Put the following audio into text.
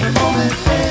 Moment,